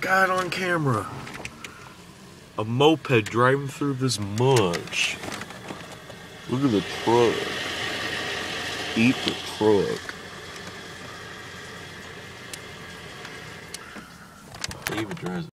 Got on camera. A moped driving through this munch. Look at the truck. Eat the truck. David drives